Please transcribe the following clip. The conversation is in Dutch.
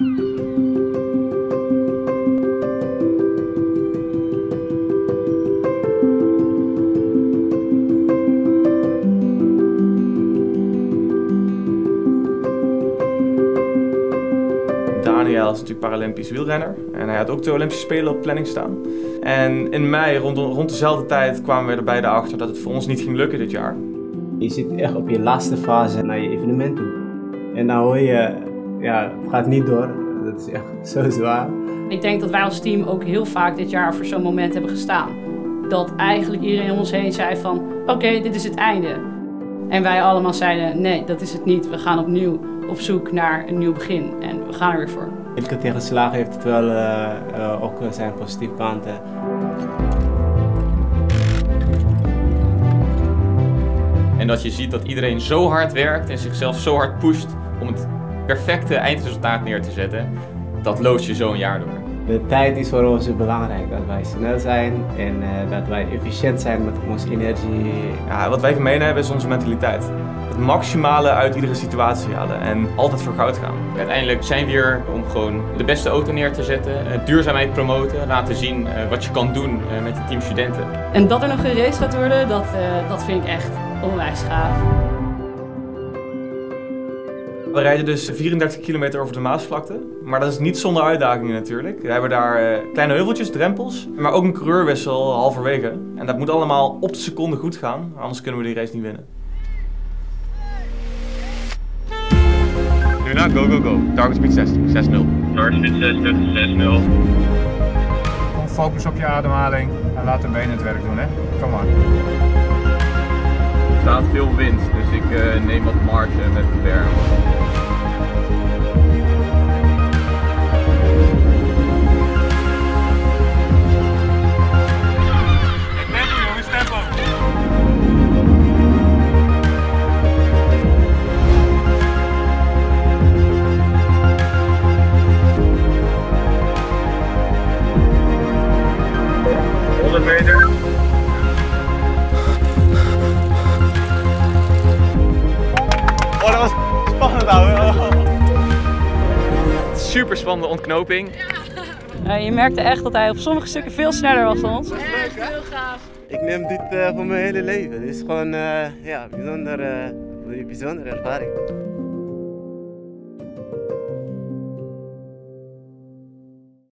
Daniel is natuurlijk Paralympisch wielrenner en hij had ook de Olympische Spelen op planning staan. En in mei, rond, rond dezelfde tijd, kwamen we er beide achter dat het voor ons niet ging lukken dit jaar. Je zit echt op je laatste fase naar je evenement toe. En dan hoor je, ja, het gaat niet door. Dat is echt zo zwaar. Ik denk dat wij als team ook heel vaak dit jaar voor zo'n moment hebben gestaan. Dat eigenlijk iedereen om ons heen zei van, oké, dit is het einde. En wij allemaal zeiden, nee, dat is het niet. We gaan opnieuw op zoek naar een nieuw begin en we gaan er weer voor. Elke tegenslag heeft het wel uh, uh, ook zijn positieve kanten. En dat je ziet dat iedereen zo hard werkt en zichzelf zo hard pusht om het perfecte eindresultaat neer te zetten, dat loost je zo een jaar door. De tijd is voor ons belangrijk, dat wij snel zijn en uh, dat wij efficiënt zijn met onze energie. Ja, wat wij gemeen hebben is onze mentaliteit. Het maximale uit iedere situatie halen en altijd voor goud gaan. Uiteindelijk zijn we hier om gewoon de beste auto neer te zetten, duurzaamheid promoten, laten zien wat je kan doen met je team studenten. En dat er nog geraced gaat worden, dat, uh, dat vind ik echt onwijs gaaf. We rijden dus 34 kilometer over de Maasvlakte, maar dat is niet zonder uitdagingen natuurlijk. We hebben daar uh, kleine heuveltjes, drempels, maar ook een coureurwissel halverwege. En dat moet allemaal op de seconde goed gaan, anders kunnen we die race niet winnen. Nu naar go, go, go. Target speed 60, 6-0. Target speed 60, 6-0. Focus op je ademhaling en laat de benen het werk doen, hè. Kom maar. Veel wind, dus ik uh, neem wat marge met berg. meter. Super spannende ontknoping. Ja. Uh, je merkte echt dat hij op sommige stukken veel sneller was dan ons. Hè? Heel gaaf. Ik neem dit uh, voor mijn hele leven. Het is gewoon uh, ja, bijzonder, bijzondere ervaring.